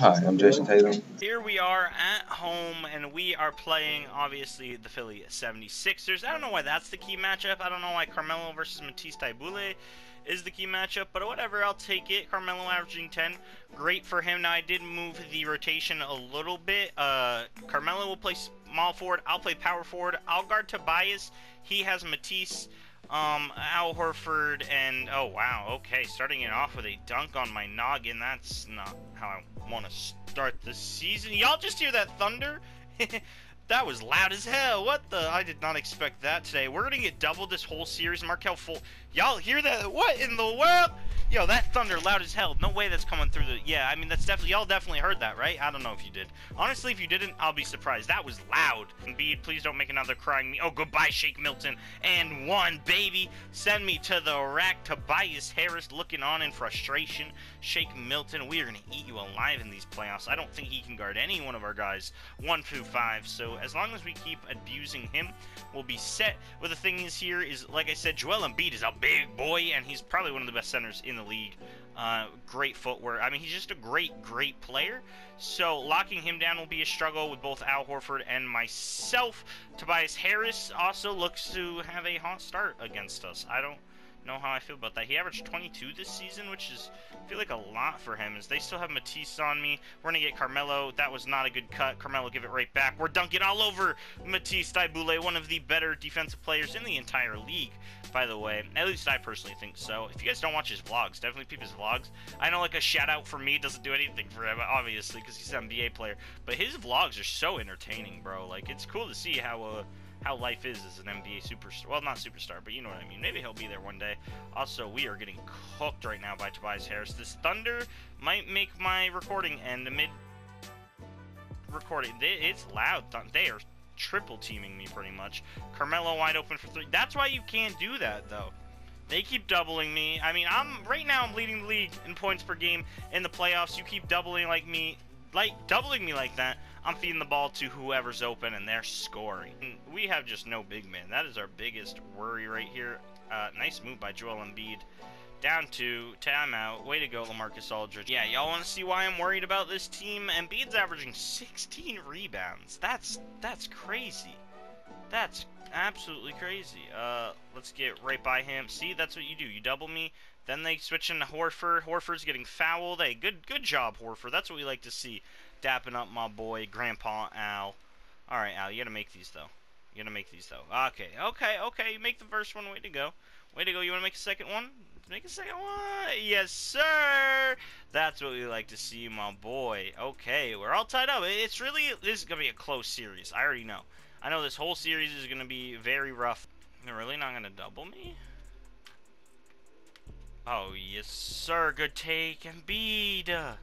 Hi, I'm Jayson Tatum. Here we are at home, and we are playing, obviously, the Philly 76ers. I don't know why that's the key matchup. I don't know why Carmelo versus Matisse Thybulle is the key matchup, but whatever, I'll take it. Carmelo averaging 10, great for him. Now, I did move the rotation a little bit. Uh, Carmelo will play small forward. I'll play power forward. I'll guard Tobias. He has Matisse. Um, Al Horford and oh wow, okay, starting it off with a dunk on my noggin. That's not how I want to start the season. Y'all just hear that thunder? that was loud as hell. What the? I did not expect that today. We're gonna get double this whole series. Markelle Fultz. Y'all hear that? What in the world? Yo, that thunder loud as hell. No way that's coming through the... Yeah, I mean, that's definitely... Y'all definitely heard that, right? I don't know if you did. Honestly, if you didn't, I'll be surprised. That was loud. Embiid, please don't make another crying me. Oh, goodbye, Shake Milton. And one, baby. Send me to the rack. Tobias Harris looking on in frustration. Shake Milton, we are to eat you alive in these playoffs. I don't think he can guard any one of our guys. One through five. So as long as we keep abusing him, we'll be set. But the thing is here is, like I said, Joel Embiid is a big boy, and he's probably one of the best centers in the league. Uh, great footwork. I mean, he's just a great, great player. So locking him down will be a struggle with both Al Horford and myself. Tobias Harris also looks to have a hot start against us. I don't know how I feel about that. He averaged 22 this season, which is I feel like a lot for him. As they still have Matisse on me, we're gonna get Carmelo. That was not a good cut. Carmelo give it right back. We're dunking all over Matisse Thybulle, one of the better defensive players in the entire league by the way. At least I personally think so. If you guys don't watch his vlogs, definitely peep his vlogs. I know like a shout out for me doesn't do anything for him, obviously, because he's an NBA player. But his vlogs are so entertaining, bro. Like, it's cool to see how, uh, how life is as an NBA superstar. Well, not superstar, but you know what I mean. Maybe he'll be there one day. Also, we are getting cooked right now by Tobias Harris. This thunder might make my recording end mid recording. It's loud. They are triple teaming me pretty much. Carmelo wide open for three. That's why you can't do that though. They keep doubling me. I mean, I'm right now I'm leading the league in points per game in the playoffs. You keep doubling like me, like doubling me like that. I'm feeding the ball to whoever's open and they're scoring. We have just no big man. That is our biggest worry right here. Uh, nice move by Joel Embiid. Down to timeout. Way to go, LaMarcus Aldridge. Yeah, y'all want to see why I'm worried about this team? Embiid's averaging 16 rebounds. That's that's crazy. That's absolutely crazy. Uh, let's get right by him. See, that's what you do. You double me. Then they switch into Horford. Horford's getting fouled. Hey, good good job, Horford. That's what we like to see. Dapping up my boy, Grandpa Al. All right, Al, you gotta make these though. You gotta make these though. Ah, okay, okay, okay. You make the first one. Way to go. Way to go. You wanna make a second one? Make a second one. Yes, sir. That's what we like to see, my boy. Okay, we're all tied up. It's really, this is to be a close series. I already know. I know this whole series is to be very rough. They're really not to double me? Oh, yes, sir. Good take. and Embiid.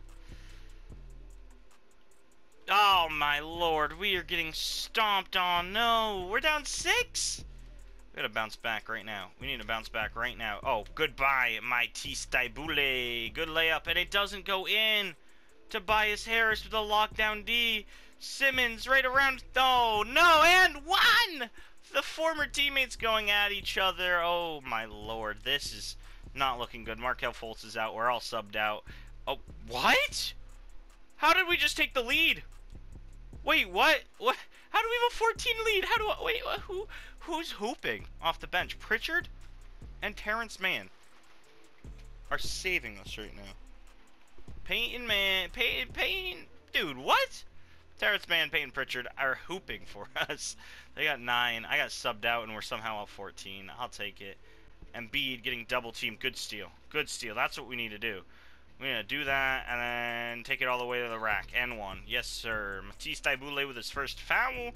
Oh, my lord. We are getting stomped on. No. We're down six? We gotta bounce back right now. We need to bounce back right now. Oh, goodbye, my Thybulle. Good layup, and it doesn't go in. Tobias Harris with a lockdown D. Simmons right around. Oh, no, and one! The former teammates going at each other. Oh, my lord. This is not looking good. Markelle Fultz is out. We're all subbed out. Oh, what? How did we just take the lead? Wait, what? What? How do we have a 14 lead? How do I, wait, who, who's hooping off the bench? Pritchard and Terance Mann are saving us right now. Peyton Man, Peyton, Peyton, dude, what? Terance Mann, Payton Pritchard are hooping for us. They got nine. I got subbed out and we're somehow up 14. I'll take it. Embiid getting double team. Good steal. Good steal. That's what we need to do. We're going to do that and then take it all the way to the rack. And one. Yes, sir. Matisse Thybulle with his first foul.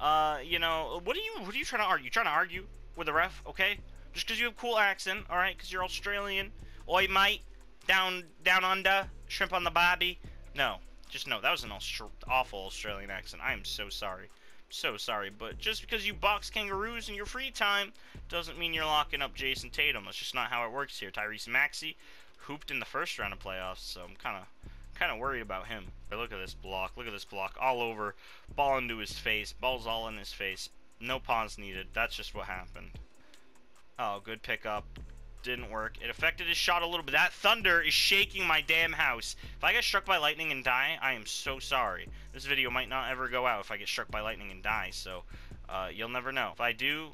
Uh, you know, what are you what are you trying to argue? You trying to argue with the ref, okay? Just because you have cool accent, all right? Because you're Australian. Oi, mate. Down, down under. Shrimp on the bobby. No. Just no. That was an awful Australian accent. I am so sorry. So sorry. But just because you box kangaroos in your free time doesn't mean you're locking up Jayson Tatum. That's just not how it works here. Tyrese Maxey hooped in the first round of playoffs, so I'm kind of kind of worried about him. But look at this block. Look at this block. All over. Ball into his face. Ball's all in his face. No pawns needed. That's just what happened. Oh, good pickup. Didn't work. It affected his shot a little bit. That thunder is shaking my damn house. If I get struck by lightning and die, I am so sorry. This video might not ever go out if I get struck by lightning and die, so uh, you'll never know. If I do,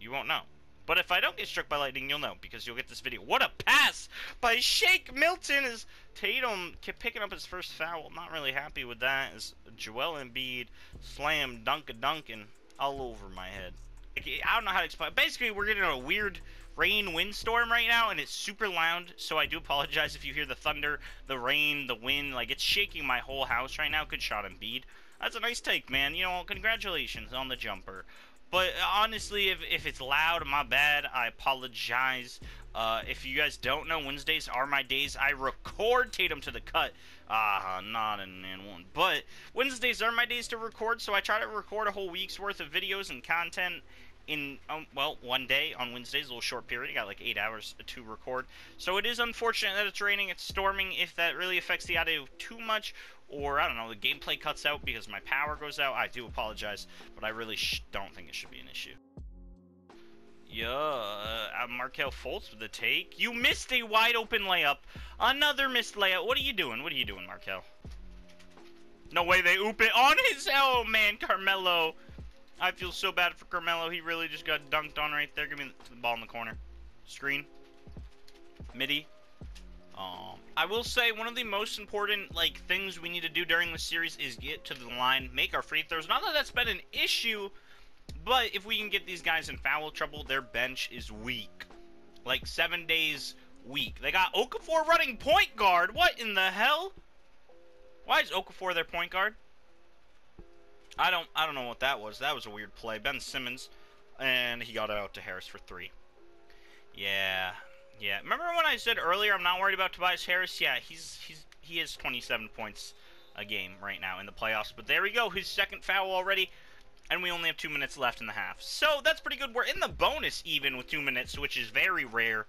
you won't know. But if I don't get struck by lightning, you'll know because you'll get this video. What a pass by Shake Milton as Tatum picking up his first foul. Not really happy with that as Joel Embiid slam dunk a dunking all over my head. I don't know how to explain. Basically, we're getting a weird rain windstorm right now, and it's super loud. So I do apologize if you hear the thunder, the rain, the wind. Like it's shaking my whole house right now. Good shot, Embiid. That's a nice take, man. You know, congratulations on the jumper. But honestly, if, if it's loud, my bad. I apologize. Uh, if you guys don't know, Wednesdays are my days. I record Tatum to the cut. Ah, uh, not an and one. But Wednesdays are my days to record, so I try to record a whole week's worth of videos and content in um, well one day on Wednesdays, a little short period. I got like eight hours to record, so it is unfortunate that it's raining, it's storming. If that really affects the audio too much, or I don't know, the gameplay cuts out because my power goes out, I do apologize, but I really don't think it should be an issue. Yeah, uh, Markelle Fultz with the take. You missed a wide open layup. Another missed layup. What are you doing? What are you doing, Markelle? No way they oop it on his. Oh man, Carmelo I feel so bad for Carmelo. He really just got dunked on right there. Give me the ball in the corner. Screen. Midi. Um, I will say one of the most important like things we need to do during the series is get to the line, make our free throws. Not that that's been an issue, but if we can get these guys in foul trouble, their bench is weak. Like seven days weak. They got Okafor running point guard. What in the hell? Why is Okafor their point guard? I don't I don't know what that was. That was a weird play. Ben Simmons, and he got it out to Harris for three. Yeah, yeah. Remember when I said earlier I'm not worried about Tobias Harris? Yeah, he's he's he is 27 points a game right now in the playoffs. But there we go, his second foul already, and we only have two minutes left in the half. So that's pretty good. We're in the bonus even with two minutes, which is very rare.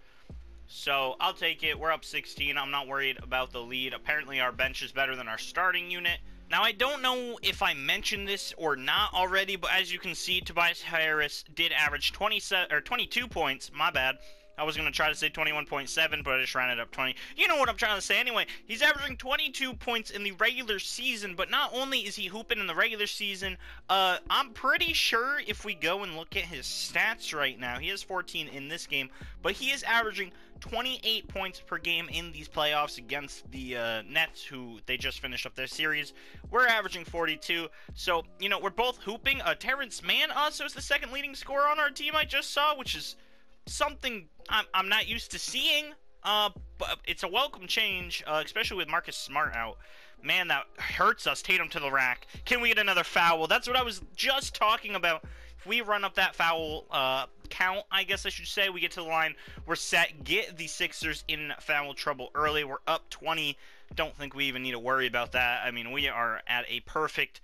So I'll take it. We're up 16. I'm not worried about the lead. Apparently our bench is better than our starting unit. Now, I don't know if I mentioned this or not already, but as you can see, Tobias Harris did average 27 or 22 points. My bad. I was going to try to say 21.7, but I just rounded up 20. You know what I'm trying to say anyway. He's averaging 22 points in the regular season, but not only is he hooping in the regular season, uh, I'm pretty sure if we go and look at his stats right now, he has 14 in this game, but he is averaging 28 points per game in these playoffs against the uh, Nets, who they just finished up their series. We're averaging 42, so, you know, we're both hooping. Uh, Terance Mann also is the second leading scorer on our team I just saw, which is something I'm, I'm not used to seeing. Uh, but it's a welcome change, uh, especially with Marcus Smart out. Man, that hurts us. Tatum to the rack. Can we get another foul? That's what I was just talking about. If we run up that foul uh, count, I guess I should say, we get to the line, we're set. Get the Sixers in foul trouble early. We're up 20. Don't think we even need to worry about that. I mean, we are at a perfect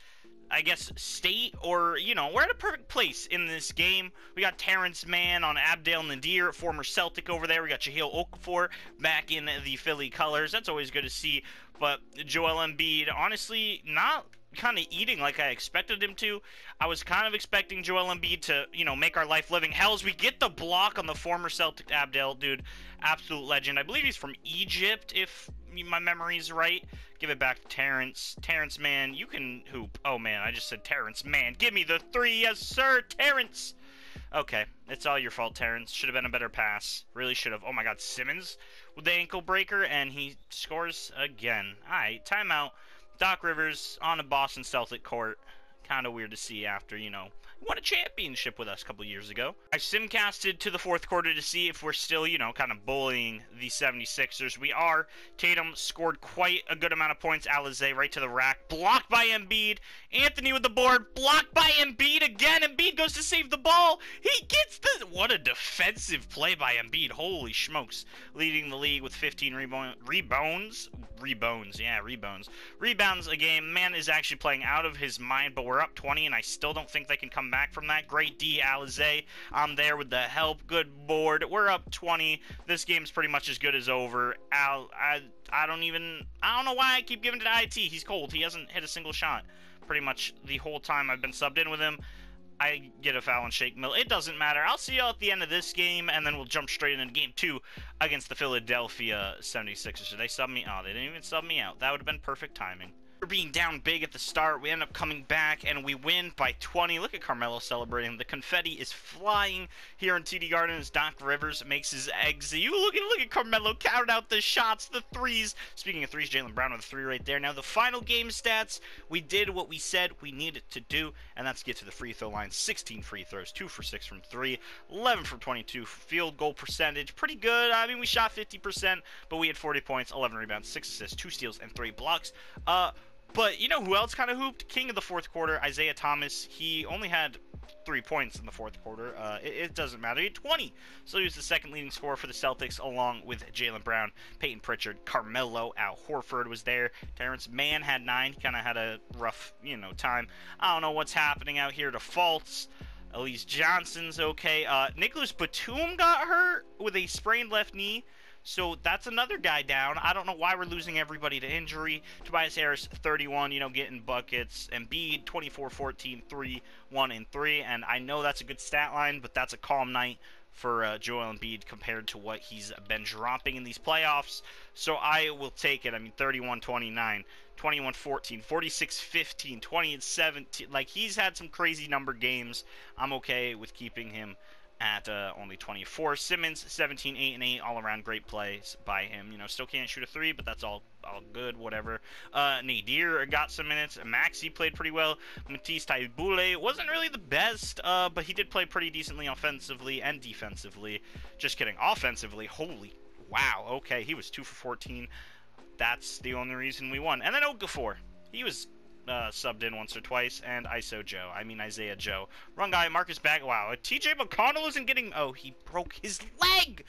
I guess, state or, you know, we're at a perfect place in this game. We got Terance Mann on Abdel Nader, former Celtic over there. We got Jahlil Okafor back in the Philly colors. That's always good to see. But Joel Embiid, honestly, not kind of eating like I expected him to. I was kind of expecting Joel Embiid to, you know, make our life living hells. We get the block on the former Celtic Abdel, dude. Absolute legend. I believe he's from Egypt, if my memory's right. Give it back to Terance. Terance, man, you can hoop. Oh, man, I just said Terance, man. Give me the three, yes, sir, Terance. Okay, it's all your fault, Terance. Should have been a better pass. Really should have. Oh, my God, Simmons with the ankle breaker, and he scores again. All right, timeout. Doc Rivers on a Boston Celtic court. Kind of weird to see after, you know, won a championship with us a couple years ago. I simcasted to the fourth quarter to see if we're still, you know, kind of bullying the 76ers. We are. Tatum scored quite a good amount of points. Alize right to the rack. Blocked by Embiid. Anthony with the board. Blocked by Embiid again. Embiid goes to save the ball. He gets the. What a defensive play by Embiid. Holy smokes. Leading the league with 15 rebounds. Rebounds? Rebounds. Yeah, rebounds. Rebounds a game. Man is actually playing out of his mind, but we're up 20, and I still don't think they can come back from that. Great D, Alize. I'm there with the help. Good board. We're up 20. This game's pretty much as good as over. Al, I, I don't even, I don't know why I keep giving it to IT. He's cold. He hasn't hit a single shot pretty much the whole time I've been subbed in with him. I get a foul and Shake Mill. It doesn't matter. I'll see y'all at the end of this game, and then we'll jump straight into game two against the Philadelphia 76ers. Did they sub me? Oh, they didn't even sub me out. That would have been perfect timing being down big at the start. We end up coming back and we win by 20. Look at Carmelo celebrating. The confetti is flying here in TD Garden as Doc Rivers makes his exit. You look at look at Carmelo count out the shots, the threes. Speaking of threes, Jaylen Brown with a three right there. Now the final game stats. We did what we said we needed to do, and that's get to the free throw line. 16 free throws, two for six from three, 11 from 22. Field goal percentage, pretty good. I mean, we shot 50%, but we had 40 points, 11 rebounds, six assists, two steals, and three blocks. Uh, but you know who else kind of hooped? King of the fourth quarter, Isaiah Thomas. He only had three points in the fourth quarter. Uh, it, it, doesn't matter. He had 20. So he was the second leading scorer for the Celtics, along with Jaylen Brown, Payton Pritchard, Carmelo, Al Horford was there. Terance Mann had nine. He kind of had a rough, you know, time. I don't know what's happening out here to Fultz. Alize Johnson's okay. Uh, Nicholas Batum got hurt with a sprained left knee. So that's another guy down. I don't know why we're losing everybody to injury. Tobias Harris, 31, you know, getting buckets. and Embiid, 24, 14, 3, 1, and 3. And I know that's a good stat line, but that's a calm night for uh, Joel Embiid compared to what he's been dropping in these playoffs. So I will take it. I mean, 31 29, 21 14, 46 15, 20 and 17. Like, he's had some crazy number games. I'm okay with keeping him at uh, only 24. Simmons, 17, 8, and 8, all around great plays by him. You know, still can't shoot a three, but that's all all good, whatever. Uh, Nader got some minutes. Maxey played pretty well. Matisse Thybulle wasn't really the best, uh, but he did play pretty decently offensively and defensively. Just kidding. Offensively, holy wow. Okay, he was 2 for 14. That's the only reason we won. And then Okafor. He was uh, subbed in once or twice, and ISO Joe. I mean Isaiah Joe. Wrong guy, Marcus Bag. Wow, TJ McConnell isn't getting. Oh, he broke his leg!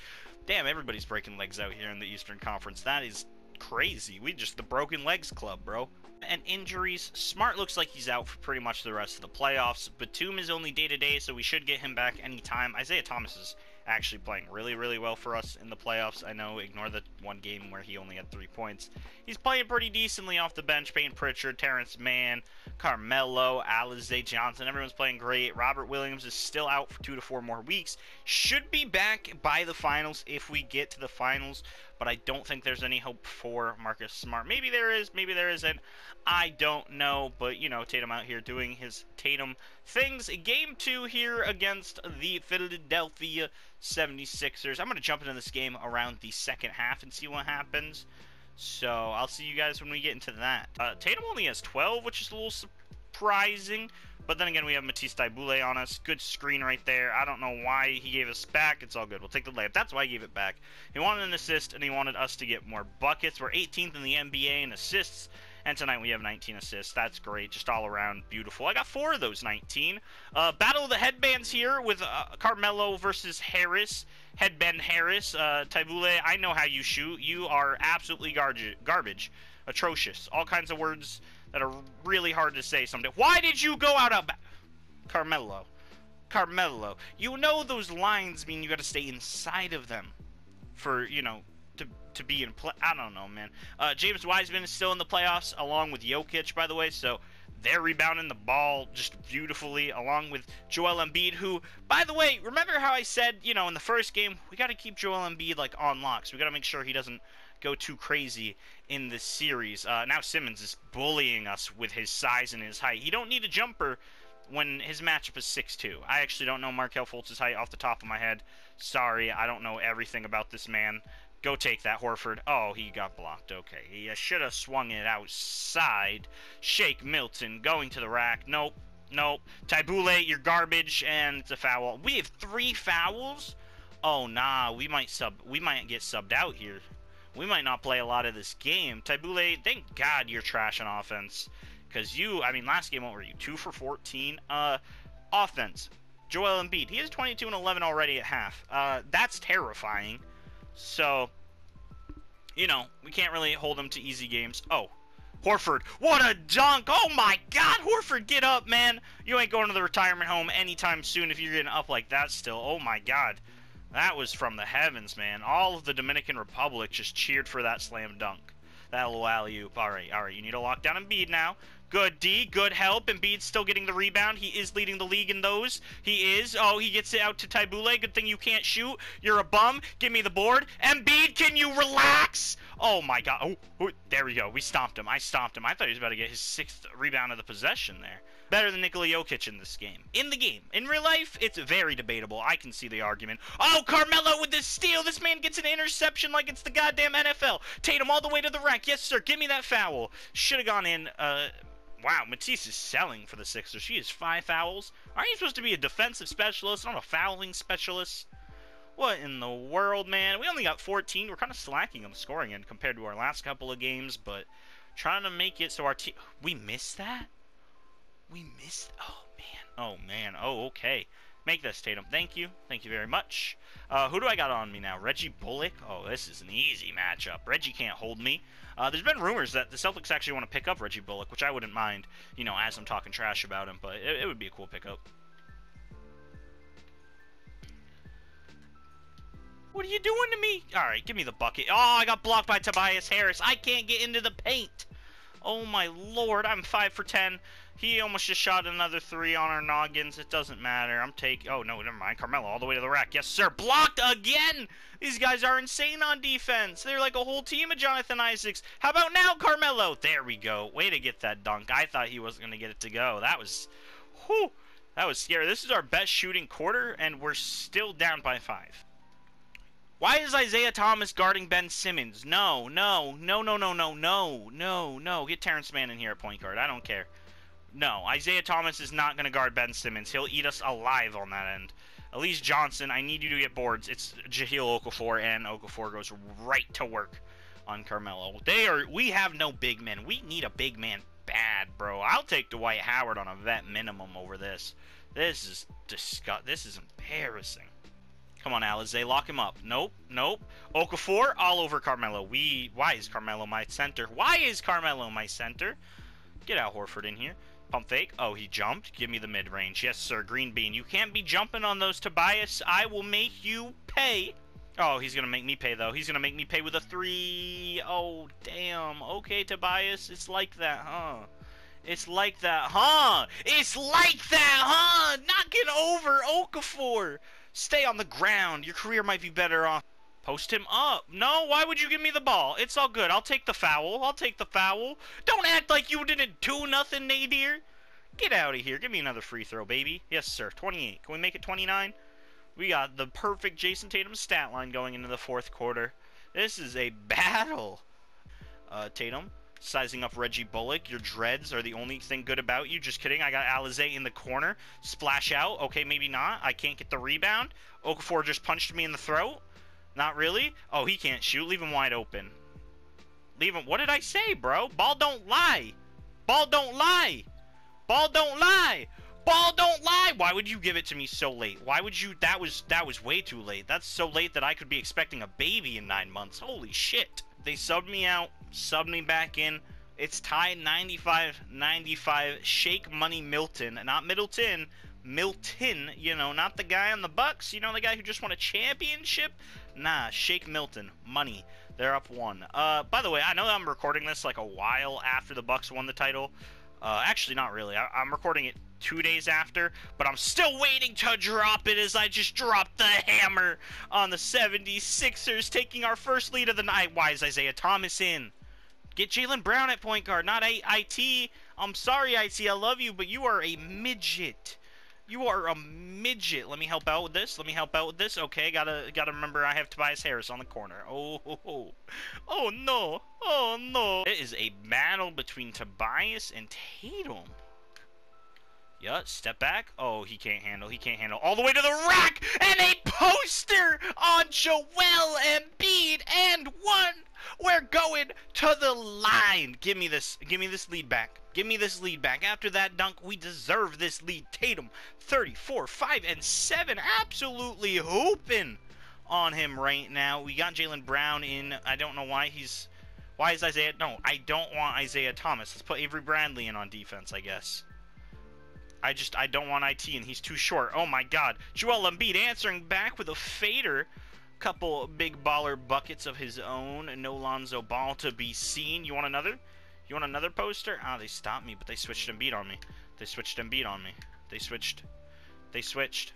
Damn, everybody's breaking legs out here in the Eastern Conference. That is crazy. We just the broken legs club, bro. And injuries. Smart looks like he's out for pretty much the rest of the playoffs. Batum is only day to day, so we should get him back anytime. Isaiah Thomas is actually playing really, really well for us in the playoffs. I know, ignore the one game where he only had three points. He's playing pretty decently off the bench. Payton Pritchard, Terance Mann, Carmelo, Alize Johnson. Everyone's playing great. Robert Williams is still out for two to four more weeks. Should be back by the finals if we get to the finals, but I don't think there's any hope for Marcus Smart. Maybe there is, maybe there isn't. I don't know, but you know, Tatum out here doing his Tatum things. Game two here against the Philadelphia 76ers. I'm going to jump into this game around the second half and see what happens. So I'll see you guys when we get into that. Uh, Tatum only has 12, which is a little surprising. Rising, but then again, we have Matisse Thybulle on us. Good screen right there. I don't know why he gave us back. It's all good. We'll take the layup. That's why he gave it back. He wanted an assist, and he wanted us to get more buckets. We're 18th in the NBA in assists. And tonight we have 19 assists. That's great. Just all around beautiful. I got four of those 19. Uh, Battle of the Headbands here with uh, Carmelo versus Harris. Headband Harris. Uh, Thybulle, I know how you shoot. You are absolutely garbage. Atrocious. All kinds of words that are really hard to say someday. Why did you go out of... Carmelo. Carmelo. You know those lines mean you got to stay inside of them for, you know, to to be in play. I don't know, man. Uh, James Wiseman is still in the playoffs, along with Jokic, by the way. So they're rebounding the ball just beautifully, along with Joel Embiid, who, by the way, remember how I said, you know, in the first game, we got to keep Joel Embiid like on lock. So we got to make sure he doesn't go too crazy in this series. Uh, now Simmons is bullying us with his size and his height. He don't need a jumper when his matchup is 6'2". I actually don't know Markelle Fultz's height off the top of my head. Sorry, I don't know everything about this man. Go take that, Horford. Oh, he got blocked. Okay. He uh, should have swung it outside. Shake Milton going to the rack. Nope. Nope. Thybulle, you're garbage, and it's a foul. We have three fouls? Oh, nah. We might sub. We might get subbed out here. We might not play a lot of this game. Thybulle, thank God you're trash on offense. Because you, I mean, last game, what were you? 2 for 14? Uh, offense. Joel Embiid. He has 22 and 11 already at half. Uh, that's terrifying. So, you know, we can't really hold him to easy games. Oh, Horford, what a dunk! Oh my God, Horford, get up, man! You ain't going to the retirement home anytime soon if you're getting up like that still. Oh my God, that was from the heavens, man. All of the Dominican Republic just cheered for that slam dunk. That little alley oop. All right, all right. You need to lock down Embiid now. Good D, good help. Embiid's still getting the rebound. He is leading the league in those. He is. Oh, he gets it out to Thybulle. Good thing you can't shoot. You're a bum. Give me the board. Embiid, can you relax? Oh my god. Oh, oh, there we go. We stomped him. I stomped him. I thought he was about to get his sixth rebound of the possession there. Better than Nikola Jokic in this game. In the game. In real life, it's very debatable. I can see the argument. Oh, Carmelo with the steal. This man gets an interception like it's the goddamn NFL. Tatum all the way to the rack. Yes, sir. Give me that foul. Should have gone in. Uh, Wow, Matisse is selling for the Sixers. She has five fouls. Aren't you supposed to be a defensive specialist, not a fouling specialist? What in the world, man? We only got 14. We're kind of slacking on the scoring end compared to our last couple of games, but trying to make it so our team... We missed that? We missed... Oh, man. Oh, man. Oh, okay. Make this, Tatum. Thank you. Thank you very much. Uh, who do I got on me now? Reggie Bullock? Oh, this is an easy matchup. Reggie can't hold me. Uh, there's been rumors that the Celtics actually want to pick up Reggie Bullock, which I wouldn't mind, you know, as I'm talking trash about him, but it, it would be a cool pickup. What are you doing to me? All right, give me the bucket. Oh, I got blocked by Tobias Harris. I can't get into the paint. Oh my lord, I'm 5 for 10. He almost just shot another three on our noggins. It doesn't matter. I'm taking... Oh, no, never mind. Carmelo all the way to the rack. Yes, sir. Blocked again! These guys are insane on defense. They're like a whole team of Jonathan Isaacs. How about now, Carmelo? There we go. Way to get that dunk. I thought he wasn't going to get it to go. That was... Whew. That was scary. This is our best shooting quarter, and we're still down by five. Why is Isaiah Thomas guarding Ben Simmons? No, no, no, no, no, no, no, no, no. Get Terance Mann in here at point guard. I don't care. No, Isaiah Thomas is not going to guard Ben Simmons. He'll eat us alive on that end. Alize Johnson, I need you to get boards. It's Jahlil Okafor, and Okafor goes right to work on Carmelo. They are. We have no big men. We need a big man bad, bro. I'll take Dwight Howard on a vet minimum over this. This is disgust. This is embarrassing. Come on, Alizé, they lock him up. Nope, nope. Okafor all over Carmelo. We. Why is Carmelo my center? Why is Carmelo my center? Get out Horford in here. Pump fake. Oh, he jumped. Give me the mid-range. Yes, sir. Green bean. You can't be jumping on those, Tobias. I will make you pay. Oh, he's going to make me pay, though. He's going to make me pay with a three. Oh, damn. Okay, Tobias. It's like that, huh? It's like that, huh? It's like that, huh? Knock it over, Okafor. Stay on the ground. Your career might be better off. Post him up. No, why would you give me the ball? It's all good. I'll take the foul. I'll take the foul. Don't act like you didn't do nothing, Nader. Get out of here. Give me another free throw, baby. Yes, sir. 28. Can we make it 29? We got the perfect Jayson Tatum stat line going into the fourth quarter. This is a battle. Uh, Tatum, sizing up Reggie Bullock. Your dreads are the only thing good about you. Just kidding. I got Alizé in the corner. Splash out. Okay, maybe not. I can't get the rebound. Okafor just punched me in the throat. Not really? Oh, he can't shoot. Leave him wide open. Leave him. What did I say, bro? Ball don't lie. Ball don't lie. Ball don't lie. Ball don't lie. Why would you give it to me so late? Why would you? That was that was way too late. That's so late that I could be expecting a baby in nine months. Holy shit. They subbed me out, subbed me back in. It's tied 95 95. Shake Money Milton, not Middleton. Milton, you know, not the guy on the Bucks, you know, the guy who just won a championship. Nah, Shake Milton, money. They're up one. Uh, by the way, I know I'm recording this like a while after the Bucks won the title. Uh, actually, not really. I- am recording it two days after, but I'm still waiting to drop it as I just dropped the hammer on the 76ers, taking our first lead of the night. Why is Isaiah Thomas in? Get Jaylen Brown at point guard, not a IT. I'm sorry, IT. I love you, but you are a midget. You are a midget. Let me help out with this. Let me help out with this. Okay, gotta gotta remember I have Tobias Harris on the corner. Oh, oh, oh, no, oh no. It is a battle between Tobias and Tatum. Yeah, step back. Oh, he can't handle. He can't handle. All the way to the rack and a poster on Joel Embiid and one. We're going to the line. Give me this. Give me this lead back. Give me this lead back. After that dunk, we deserve this lead. Tatum, 34, 5, and 7. Absolutely hooping on him right now. We got Jaylen Brown in. I don't know why he's... Why is Isaiah... No, I don't want Isaiah Thomas. Let's put Avery Bradley in on defense, I guess. I just... I don't want IT, and he's too short. Oh, my God. Joel Embiid answering back with a fader couple big baller buckets of his own. No Lonzo Ball to be seen. You want another? You want another poster? Ah, oh, they stopped me, but they switched and beat on me. They switched and beat on me. They switched. They switched.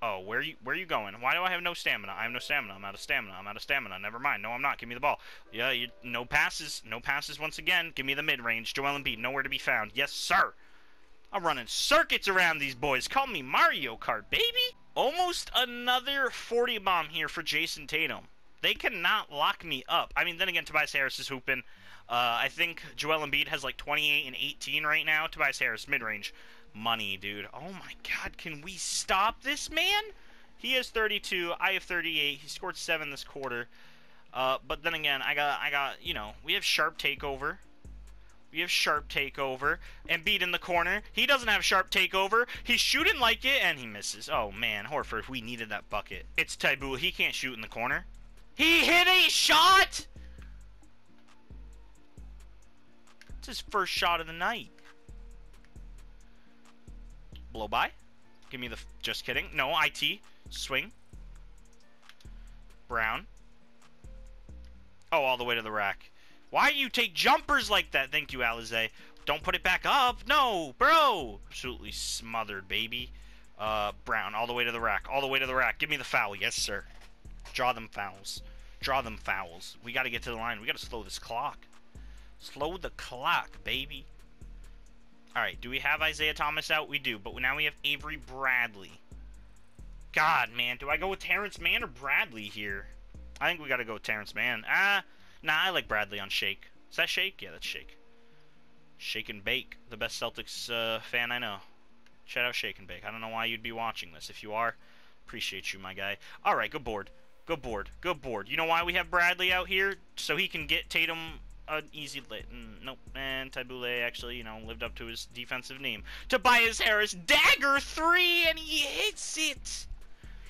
Oh, where you where you going? Why do I have no stamina? I have no stamina. I'm out of stamina. I'm out of stamina. Never mind. No, I'm not. Give me the ball. Yeah, you, no passes. No passes once again. Give me the mid-range. Joel Embiid, nowhere to be found. Yes, sir. I'm running circuits around these boys. Call me Mario Kart, baby. Almost another 40 bomb here for Jayson Tatum. They cannot lock me up. I mean, then again, Tobias Harris is hooping. Uh, I think Joel Embiid has like 28 and 18 right now. Tobias Harris, mid-range. Money, dude. Oh my god, can we stop this man? He has 32, I have 38. He scored 7 this quarter. Uh, but then again, I got, I got, you know, we have sharp takeover. We have sharp takeover. and beat in the corner. He doesn't have sharp takeover. He's shooting like it, and he misses. Oh, man. Horford, we needed that bucket. It's Thybulle. He can't shoot in the corner. He hit a shot! It's his first shot of the night. Blow by. Give me the... Just kidding. No, IT. Swing. Brown. Oh, all the way to the rack. Why do you take jumpers like that? Thank you, Alize. Don't put it back up. No, bro. Absolutely smothered, baby. Uh, Brown, all the way to the rack. All the way to the rack. Give me the foul. Yes, sir. Draw them fouls. Draw them fouls. We got to get to the line. We got to slow this clock. Slow the clock, baby. Alright, do we have Isaiah Thomas out? We do, but now we have Avery Bradley. God, man, do I go with Terance Mann or Bradley here? I think we got to go with Terance Mann. Ah, nah, I like Bradley on Shake. Is that Shake? Yeah, that's Shake. Shake and Bake, the best Celtics uh, fan I know. Shout out Shake and Bake. I don't know why you'd be watching this. If you are, appreciate you, my guy. All right, good board. Good board. Good board. You know why we have Bradley out here? So he can get Tatum an easy lit. Mm, nope. And Thybulle actually, you know, lived up to his defensive name. Tobias Harris, dagger three, and he hits it.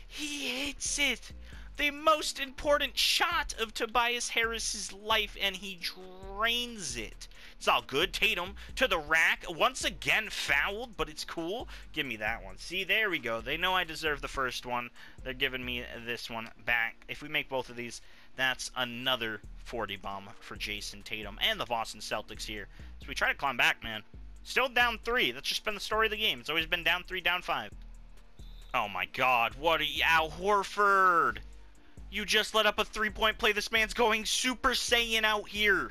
He hits it. The most important shot of Tobias Harris's life, and he drains it. It's all good. Tatum to the rack. Once again fouled, but it's cool. Give me that one. See, there we go. They know I deserve the first one. They're giving me this one back. If we make both of these, that's another 40 bomb for Jayson Tatum and the Boston Celtics here. So we try to climb back, man. Still down three. That's just been the story of the game. It's always been down three, down five. Oh my god, what are you, Al Horford! You just let up a three-point play. This man's going Super Saiyan out here.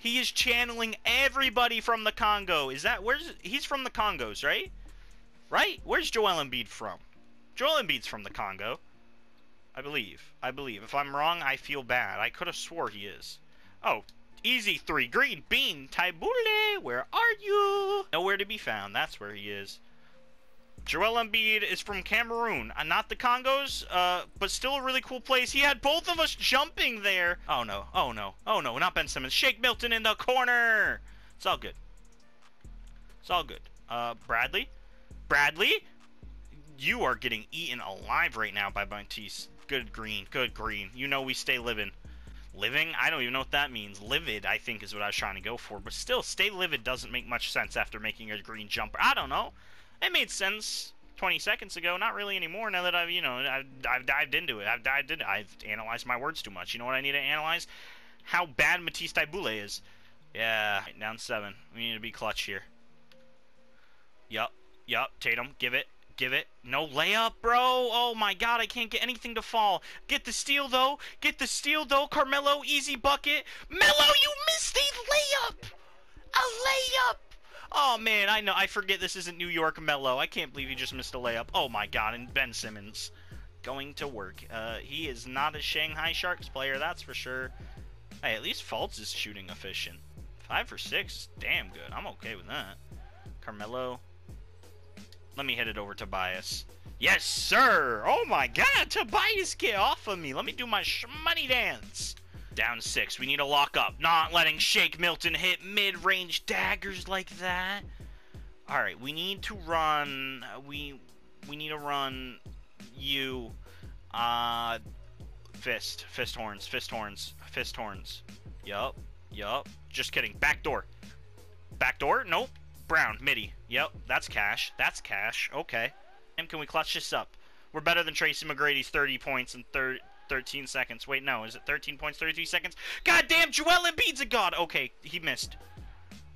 He is channeling everybody from the Congo. Is that where's he's from the Congos, right? Right? Where's Joel Embiid from? Joel Embiid's from the Congo. I believe. I believe. If I'm wrong, I feel bad. I could have swore he is. Oh, easy three. Green bean. Thybulle, where are you? Nowhere to be found. That's where he is. Joel Embiid is from Cameroon, uh, not the Congos, uh, but still a really cool place. He had both of us jumping there. Oh no, oh no, oh no, not Ben Simmons. Shake Milton in the corner. It's all good. It's all good. Uh, Bradley? Bradley? You are getting eaten alive right now by Matisse. Good green. Good green. You know we stay living. Living? I don't even know what that means. Livid, I think, is what I was trying to go for. But still, stay livid doesn't make much sense after making a green jumper. I don't know. It made sense 20 seconds ago. Not really anymore now that I've, you know, I've, I've dived into it. I've dived into I've analyzed my words too much. You know what I need to analyze? How bad Matisse Thybulle is. Yeah, down seven. We need to be clutch here. Yup. Yup. Tatum, give it. Give it. No layup, bro. Oh my god, I can't get anything to fall. Get the steal, though. Get the steal, though. Carmelo, easy bucket. Melo, you missed a layup. A layup. Oh man, I know. I forget this isn't New York Melo. I can't believe he just missed a layup. Oh my god, and Ben Simmons going to work. Uh, he is not a Shanghai Sharks player, that's for sure. Hey, at least Fultz is shooting efficient. Five for six, damn good. I'm okay with that. Carmelo, let me hit it over to Tobias. Yes, sir! Oh my god, Tobias, get off of me! Let me do my shmoney dance! Down six. We need to lock up. Not letting Shake Milton hit mid-range daggers like that. Alright, we need to run... We we need to run you... Uh... Fist. Fist horns. Fist horns. Fist horns. Yup. Yup. Just kidding. Back door. Back door? Nope. Brown, midi. Yep, that's cash. That's cash. Okay. And can we clutch this up? We're better than Tracy McGrady's 30 points and 30, 13 seconds. Wait, no, is it 13 points, 33 seconds? God damn, Joel Embiid's a god. Okay, he missed.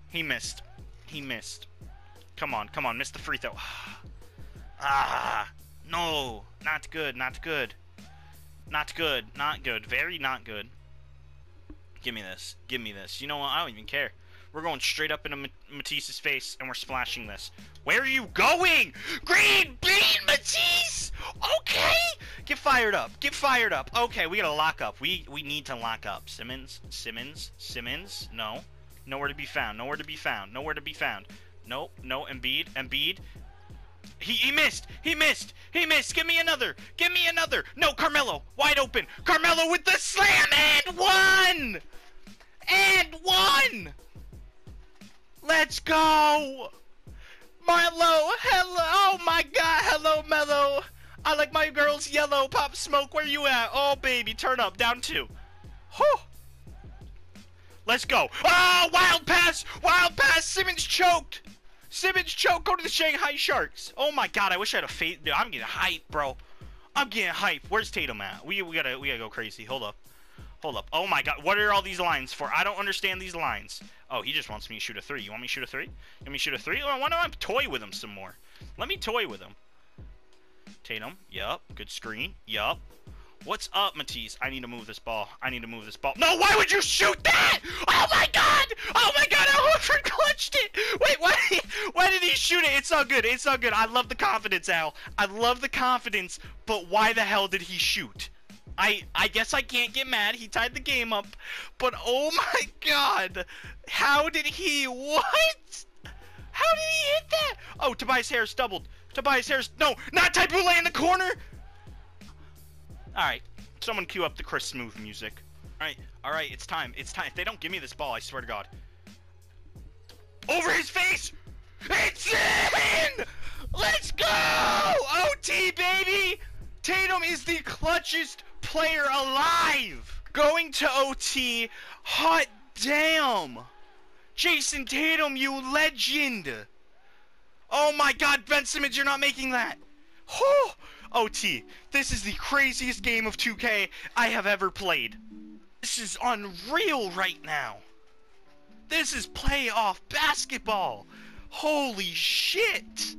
He missed. He missed. Come on, come on, miss the free throw. ah, no, not good, not good. Not good, not good, very not good. Give me this, give me this. You know what, I don't even care. We're going straight up into Matisse's face, and we're splashing this. Where are you going? Green bean Matisse! Okay! Get fired up. Get fired up. Okay, we gotta lock up. We we need to lock up. Simmons? Simmons? Simmons? No. Nowhere to be found. Nowhere to be found. Nowhere to be found. Nope. No. Embiid. Embiid. He, he missed. He missed. He missed. Give me another. Give me another. No, Carmelo. Wide open. Carmelo with the slam and one! And one! Let's go! Milo, hello! Oh my god, hello, Mello! I like my girls yellow. Pop Smoke, where you at? Oh, baby, turn up. Down two. Whew. Let's go. Oh, wild pass! Wild pass! Simmons choked! Simmons choked! Go to the Shanghai Sharks! Oh my god, I wish I had a fate. I'm getting hype, bro. I'm getting hype. Where's Tatum at? We, we gotta we gotta go crazy. Hold up. Hold up. Oh my god, what are all these lines for? I don't understand these lines. Oh, he just wants me to shoot a three. You want me to shoot a three? You want me to shoot a three? Oh, why don't I toy with him some more? Let me toy with him. Tatum. Yup. Good screen. Yup. What's up, Matisse? I need to move this ball. I need to move this ball. No, why would you shoot that? Oh my god! Oh my god, Al Horford clutched it! Wait, why, why did he shoot it? It's all good. It's all good. I love the confidence, Al. I love the confidence, but why the hell did he shoot? I I guess I can't get mad. He tied the game up. But oh my god. How did he what? How did he hit that? Oh, Tobias Harris doubled. Tobias Harris no, not Thybulle in the corner. Alright. Someone cue up the Chris Smoove music. Alright, alright, it's time. It's time. If they don't give me this ball, I swear to God. Over his face! It's in! Let's go! OT, baby! Tatum is the clutchest player alive! Going to OT, hot damn! Jayson Tatum, you legend! Oh my god, Ben Simmons, you're not making that! Whew! OT, this is the craziest game of 2K I have ever played. This is unreal right now. This is playoff basketball. Holy shit!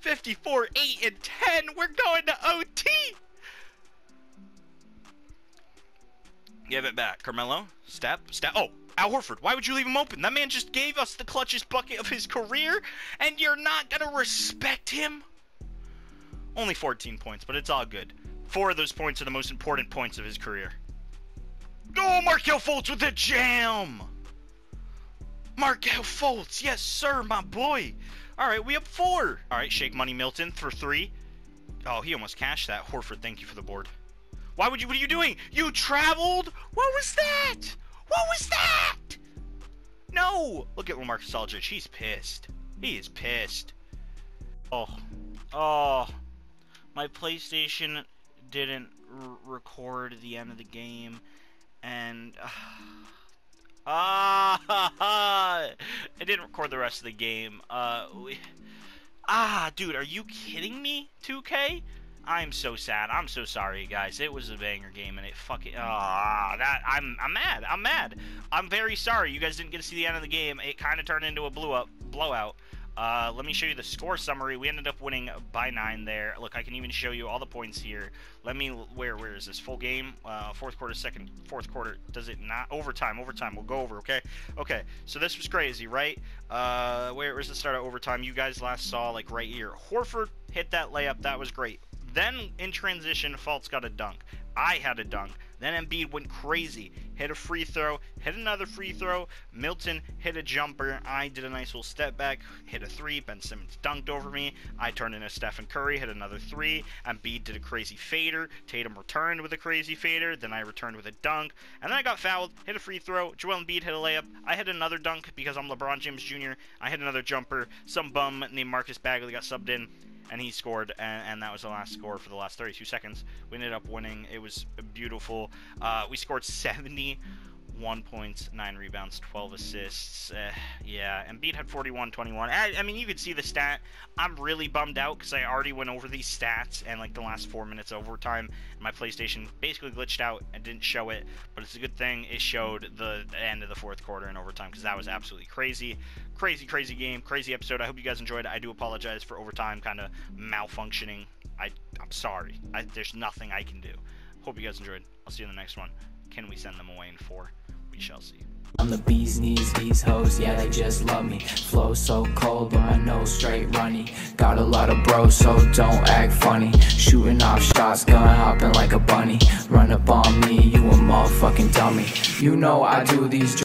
54, 8, and 10. We're going to OT! Give it back. Carmelo, step, step. Oh, Al Horford, why would you leave him open? That man just gave us the clutchest bucket of his career, and you're not going to respect him? Only 14 points, but it's all good. Four of those points are the most important points of his career. Oh, Markelle Fultz with a jam! Markelle Fultz, yes sir, my boy. All right, we have four. All right, Shake Money Milton for three. Oh, he almost cashed that. Horford, thank you for the board. Why would you? What are you doing? You traveled? What was that? What was that? No! Look at LaMarcus Aldridge. He's pissed. He is pissed. Oh. Oh. My PlayStation didn't record the end of the game. And... Uh, ah! it didn't record the rest of the game. Uh... We, ah, dude, are you kidding me? 2K? I'm so sad. I'm so sorry, guys. It was a banger game, and it fucking ah that I'm I'm mad. I'm mad. I'm very sorry. You guys didn't get to see the end of the game. It kind of turned into a blew up blowout. Uh, let me show you the score summary. We ended up winning by nine there. Look, I can even show you all the points here. Let me where where is this full game? Uh, fourth quarter, second, fourth quarter. Does it not overtime? Overtime. We'll go over. Okay. Okay. So this was crazy, right? Uh, where was the start of overtime? You guys last saw like right here. Horford hit that layup. That was great. Then in transition, Fultz got a dunk. I had a dunk. Then Embiid went crazy, hit a free throw, hit another free throw. Milton hit a jumper. I did a nice little step back, hit a three. Ben Simmons dunked over me. I turned into Stephen Curry, hit another three. Embiid did a crazy fader. Tatum returned with a crazy fader. Then I returned with a dunk. And then I got fouled, hit a free throw. Joel Embiid hit a layup. I hit another dunk because I'm LeBron James Jr. I hit another jumper. Some bum named Marcus Bagley got subbed in and he scored, and, and, that was the last score for the last 32 seconds. We ended up winning. It was beautiful. Uh, we scored 71 1 points, 9 rebounds, 12 assists. Uh, yeah, Embiid had 41, 21. I, I, mean, you could see the stat. I'm really bummed out because I already went over these stats and like the last four minutes of overtime. My PlayStation basically glitched out and didn't show it, but it's a good thing it showed the, the end of the fourth quarter and overtime because that was absolutely crazy. Crazy, crazy game, crazy episode. I hope you guys enjoyed it. I do apologize for overtime kind of malfunctioning. I, I'm sorry. I, there's nothing I can do. Hope you guys enjoyed. I'll see you in the next one. Can we send them away in four? We shall see. I'm the bee's knees, these hoes, yeah, they just love me. Flow so cold, but my nose straight runny. Got a lot of bros, so don't act funny. Shooting off shots, gun hopping like a bunny. Run up on me, you a motherfucking dummy. You know I do these.